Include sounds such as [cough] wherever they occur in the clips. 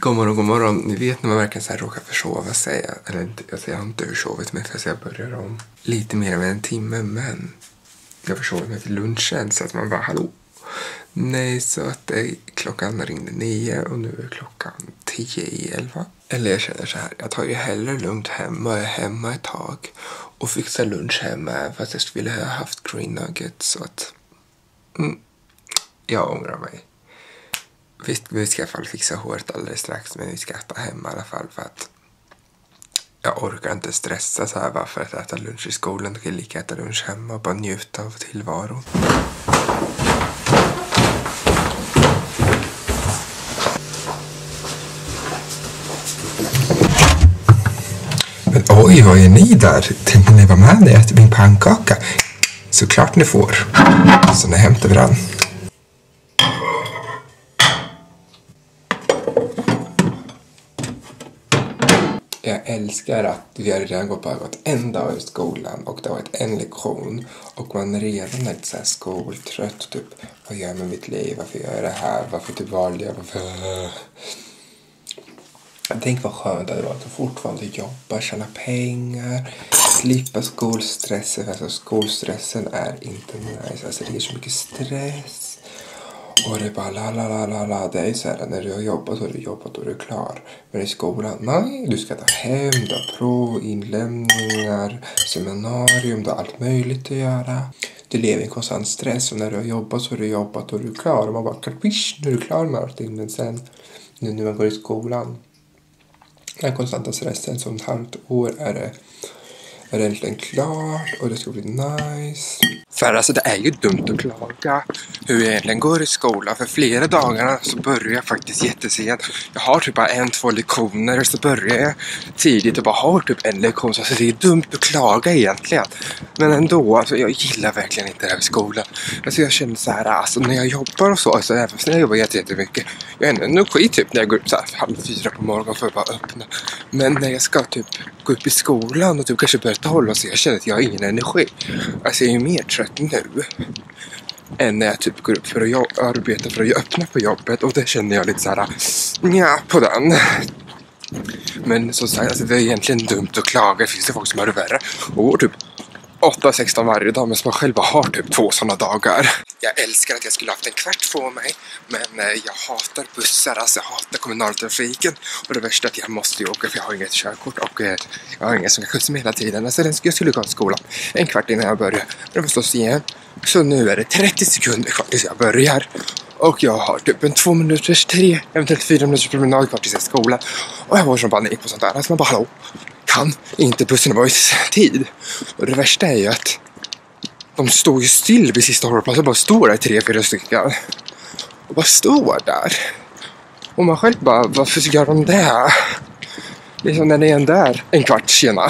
God morgon, god morgon. Ni vet när man verkligen så här råkar försova sig. Eller inte, alltså jag har inte försovit mig att jag börjar om lite mer än en timme. Men jag försov mig till lunchen så att man bara hallå. Nej, så att det, klockan ringde nio och nu är klockan tio i elva. Eller jag känner så här, jag tar ju hellre lugnt hemma och är hemma ett tag och fixar lunch hemma fast jag skulle ha haft green nuggets så att mm, jag ångrar mig. Visst, vi ska i alla fall fixa håret alldeles strax men vi ska äta hemma i alla fall för att jag orkar inte stressa så här bara för att äta lunch i skolan. Jag kan lika äta lunch hemma och bara njuta av tillvaron. Men oj, vad är ni där? Tänkte ni vara med när jag äter min pannkaka? Såklart ni får. Så nu hämtar vi den. Jag älskar att vi har redan gått bara gått en dag i skolan och det har varit en lektion och man redan är lite så här skoltrött. Typ, vad gör jag med mitt liv? Varför gör jag det här? Varför typ valde jag? Varför... Tänk vad skönt det hade varit att fortfarande jobba, tjäna pengar, slippa skolstressen. Alltså skolstressen är inte nice. Alltså det är så mycket stress. Och det är bara la, la, la, la, la. Det är så här, när du har jobbat så har du jobbat och du är klar. Men i skolan, nej, du ska ta hem, du har prov, inlämningar, seminarium, du har allt möjligt att göra. Du lever i konstant stress och när du har jobbat så har du jobbat och du är klar. Och man bara, kapisch, nu är du klar med allting. Men sen, nu när man går i skolan, den konstanta stressen, som ett halvt år är det är det äntligen klart och det ska bli nice. För alltså det är ju dumt att klaga hur jag egentligen går i skolan. För flera dagarna så börjar jag faktiskt jättesent. Jag har typ bara en, två lektioner så börjar jag tidigt och bara har typ en lektion. Så alltså, det är dumt att klaga egentligen. Men ändå, alltså, jag gillar verkligen inte det här i skolan. Alltså jag känner så här, alltså när jag jobbar och så, alltså, även när jag jobbar jättemycket. Jag har ändå energi typ när jag går upp så här halv fyra på morgonen för att bara öppna. Men när jag ska typ gå upp i skolan och typ kanske börja hålla så jag känner att jag har ingen energi. Alltså jag är mer trött nu än när jag typ går upp för att arbeta för att jag öppnar på jobbet och det känner jag lite så här nja på den. Men som sagt, alltså, det är egentligen dumt att klaga. Det finns det folk som har det värre och typ 8-16 varje dag men som själva har typ två sådana dagar. Jag älskar att jag skulle haft en kvart på mig men eh, jag hatar bussar, alltså jag hatar kommunaltrafiken och det värsta är att jag måste ju åka för jag har inget körkort och eh, jag har ingen som kan skjutsa mig hela tiden. Alltså jag skulle gå till skolan en kvart innan jag börjar. Det måste slås igen. Så nu är det 30 sekunder kvar tills jag börjar. Och jag har typ en två minuters, tre, eventuellt fyra minuters promenad kvar tills jag är skolan. Och jag får som panik på sånt där. Alltså man bara hallå, kan inte bussen vara i tid? Och det värsta är ju att de står ju still vid sista hållplatsen. Bara står där tre, fyra stycken. Och bara står där. Och man själv bara, varför gör de det? Liksom när ni är där en kvart sena.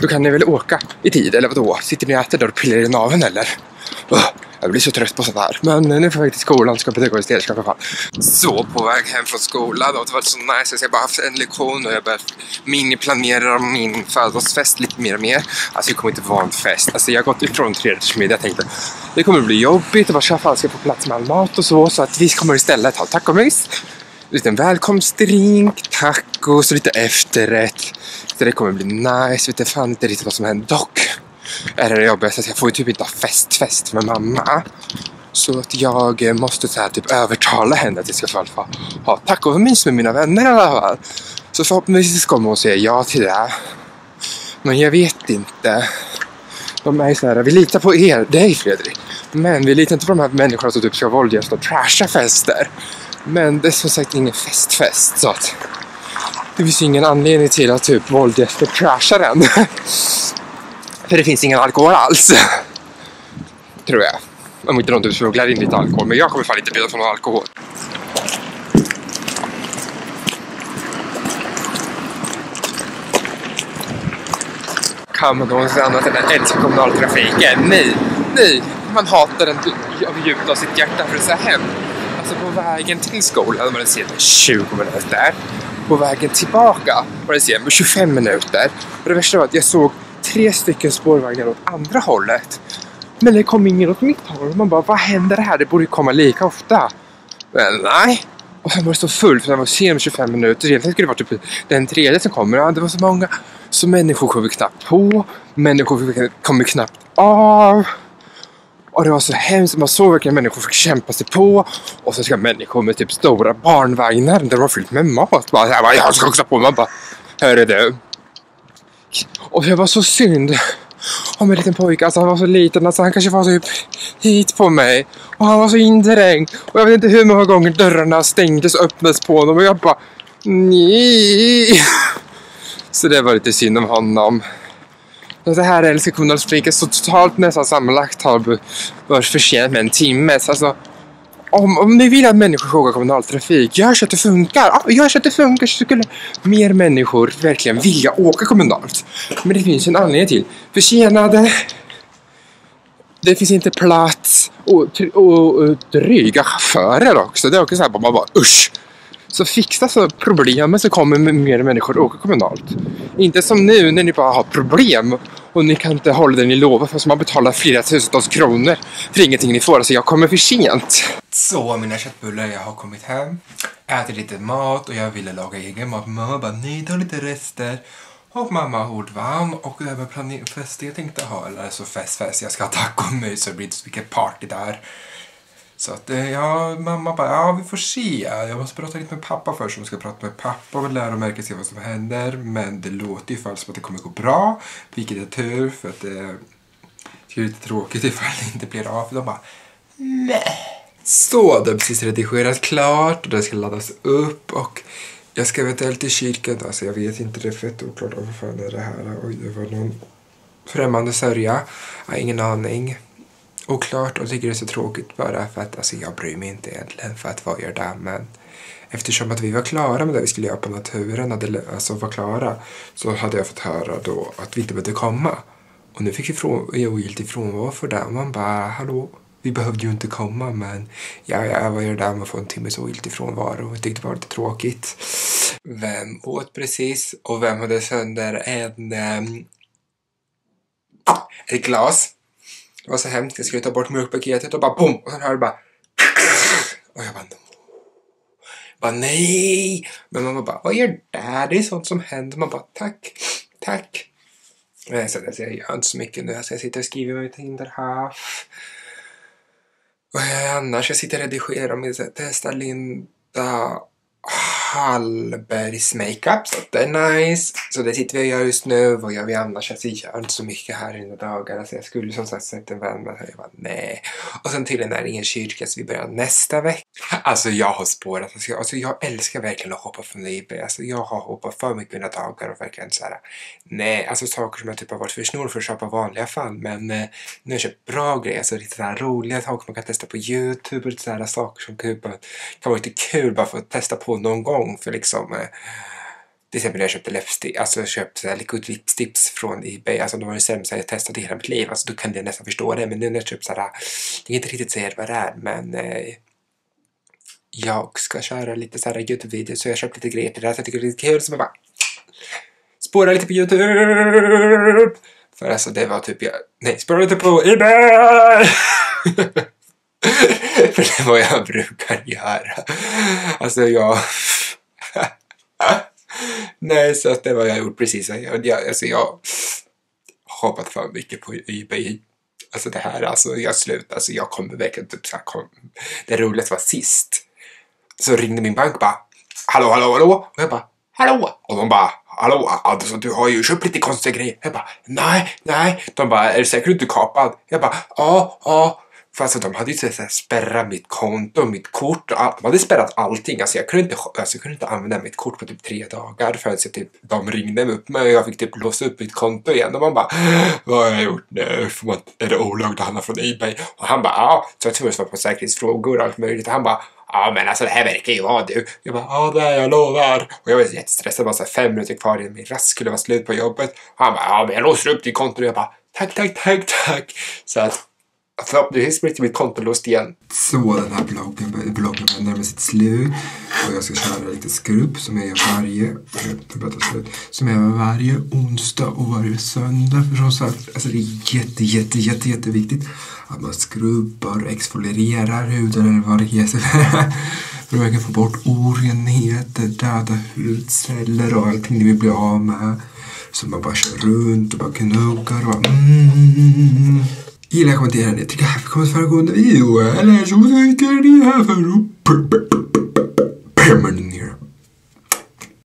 Då kan ni väl åka i tid, eller vadå? Sitter ni och äter där och pillar i naveln eller? Jag blir så trött på sånt här. Men nu får jag till skolan, ska pedagogisk för fan. Så på väg hem från skolan och det var så nice. Jag bara haft en lektion och jag började miniplanera min födelsedagsfest lite mer och mer. Alltså det kommer inte vara en fest. Alltså jag har gått ifrån trerättersmiddag. Jag tänkte det kommer bli jobbigt och bara tja fan ska jag få plats med all mat och så. Så att vi kommer istället ha tacomys. Lite välkomstdrink, tacos och lite efterrätt. Så det kommer bli nice. Vet inte fan inte riktigt vad som händer dock är det jobbigaste att jag får ju typ inte ha festfest med mamma. Så att jag eh, måste så här, typ övertala henne att jag ska få ha tacomys med mina vänner i alla fall. Så förhoppningsvis kommer hon säga ja till det. Men jag vet inte. De är så här, vi litar på er, dig Fredrik. Men vi litar inte på de här människorna som typ ska våldgästa och trasha fester. Men det är som sagt ingen festfest så att det finns ingen anledning till att typ våldgäster trashar den. [laughs] För det finns ingen alkohol alls. [laughs] Tror jag. Om inte de typ smugglar in lite alkohol. Men jag kommer fan inte bjuda på någon alkohol. Kan man någonsin annat än att älska kommunaltrafiken? Nej, nej. Man hatar den av djupt av sitt hjärta för att säga hem. Alltså på vägen till skolan var det sen 20 minuter. På vägen tillbaka var det sen 25 minuter. Och det värsta var att jag såg tre stycken spårvagnar åt andra hållet. Men det kom ingen åt mitt håll. Man bara, vad händer här? Det borde ju komma lika ofta. Men nej, Och sen var det så fullt för den var sen 25 minuter. Egentligen skulle det vara typ den tredje som kommer. Ja, det var så många. Så människor kom knappt på. Människor kom knappt av. Och det var så hemskt. Man såg verkligen människor fick kämpa sig på. Och så ska människor med typ stora barnvagnar där de var fyllt med mat. Bara, jag ska också på. Man bara, hörru du. Och det var så synd om en liten pojke. Alltså han var så liten. Alltså han kanske var typ hit på mig. Och han var så inträngd. Och jag vet inte hur många gånger dörrarna stängdes och öppnades på honom. Och jag bara, nej. Så det var lite synd om honom. Det här älskar kommunalfliken så totalt nästan sammanlagt har varit försenat med en timme. Så alltså, om, om ni vill att människor ska åka kommunaltrafik, gör så att det funkar. Ja, gör så att det funkar så skulle mer människor verkligen vilja åka kommunalt. Men det finns en anledning till. Försenade, det finns inte plats och, och, och dryga chaufförer också. Det är också så här, man bara usch. Så fixa så problemen så kommer mer människor åka kommunalt. Inte som nu när ni bara har problem och ni kan inte hålla det ni lovar fast man betalar flera tusentals kronor för ingenting ni får. Alltså jag kommer för sent. Så mina köttbullar, jag har kommit hem, ätit lite mat och jag ville laga egen mat. Mamma bara, nej ta lite rester. Och mamma har gjort varm och det var planeringsfest jag tänkte ha, eller så fest fest, jag ska ha tacomys så det blir inte så mycket party där. Så att eh, ja, mamma bara, ja vi får se. Jag måste prata lite med pappa först. Jag ska prata med pappa och lära märka se vad som händer. Men det låter ju fall som att det kommer gå bra. Vilket är tur för att det, det är lite tråkigt ifall det inte blir av. För de bara, nej. Så, det har precis redigerat klart och det ska laddas upp och jag ska eventuellt till kyrkan alltså jag vet inte, det är fett oklart vad fan är det här. Oj, det var någon främmande sörja. Jag har ingen aning oklart och tycker det är så tråkigt bara för att alltså, jag bryr mig inte egentligen för att vad gör det men eftersom att vi var klara med det vi skulle göra på naturen, hade, alltså var klara, så hade jag fått höra då att vi inte behövde komma. Och nu fick vi frå ogiltig frånvaro för det. Och man bara, hallå, vi behövde ju inte komma men ja, ja vad gör det där med att få en timmes ogiltig frånvaro? Jag tyckte det var lite tråkigt. Vem åt precis och vem hade sönder en, um, ett glas? Det var så hemskt. Jag skulle ta bort mjölkpaketet och bara boom! Och sen hörde jag bara... [laughs] Och jag bara... bara nej! Men mamma bara, vad gör det? Det är sånt som händer. Man bara, tack, tack. Men så jag gör inte så mycket nu. Så jag sitter och skriver med mitt Tinder Och annars? Jag sitter och redigerar med testa Linda Hallbergs makeup, så det är nice. Så det sitter vi och gör just nu. Vad gör vi annars? Jag gör inte så mycket här i några dagar. Alltså, jag skulle som sagt sett en vän, men jag bara nej. Och sen tydligen är det ingen kyrka så vi börjar nästa vecka. Alltså jag har spårat. Alltså, jag, alltså, jag älskar verkligen att hoppa från eBay. Alltså jag har hoppat för mycket mina dagar och verkligen så här. Nej, alltså saker som jag typ har varit för snål för att köpa i vanliga fall. Men eh, nu har jag köpt bra grejer. Alltså lite sådana roliga saker man kan testa på Youtube och lite saker som kan, kan vara lite kul bara för att testa på någon gång gång för liksom eh, till exempel när jag köpte läppstift, alltså jag köpte liquid lipsticks från Ebay, alltså de var det sämsta jag testat i hela mitt liv, alltså då kan jag nästan förstå det, men nu när jag köpt såhär, jag kan inte riktigt säga vad det är, men eh, jag ska köra lite såhär Youtube-videos så jag har köpt lite grejer till det här så jag tycker det är lite kul, så jag bara spåra lite på Youtube! För alltså det var typ jag, nej, spåra lite på Ebay! [laughs] För det är vad jag brukar göra. Alltså jag [laughs] Nej, så att det var jag gjort precis. Jag, jag, alltså jag har hoppat för mycket på eBay. Alltså det här, alltså jag slutar, alltså jag kommer verkligen typ såhär... kom, det roligaste var sist. Så ringde min bank och bara Hallå, hallå, hallå? Och jag bara Hallå? Och de bara Hallå, alltså du har ju köpt lite konstiga grejer. Jag bara Nej, nej. De bara Är du säker att du är kapad? Jag bara Ja, ja. För alltså de hade ju så här, spärrat mitt konto, mitt kort, all, de hade spärrat allting. Alltså jag kunde, inte, alltså jag kunde inte använda mitt kort på typ tre dagar förrän att typ, de ringde upp mig och jag fick typ låsa upp mitt konto igen. Och man bara, vad har jag gjort nu? Får man, är det olagligt att handla från Ebay? Och han bara, ja. Så jag tror att svara på säkerhetsfrågor och allt möjligt. Och han bara, ja men alltså det här verkar ju vara du. Jag bara, ja det är jag lovar. Och jag var jättestressad, bara så fem minuter kvar innan min rast skulle vara slut på jobbet. Och han bara, ja men jag låser upp ditt konto. Och jag bara, tack, tack, tack, tack. Så att Förhoppningsvis blir inte mitt konto låst igen. Så den här bloggen, bloggen vänder med sitt slut. Och jag ska köra lite skrubb som jag gör varje, slut, som jag gör varje onsdag och varje söndag. För som sagt, alltså det är jätte, jätte, jätte, jätteviktigt att man skrubbar och exfolierar huden eller vad det är. [laughs] för att verkligen få bort orenheter, döda hudceller och allting det vi blir av med. Så man bara kör runt och bara gnuggar och bara mm. Y la comida eléctrica comes para individual, ayuda a querida, permanente.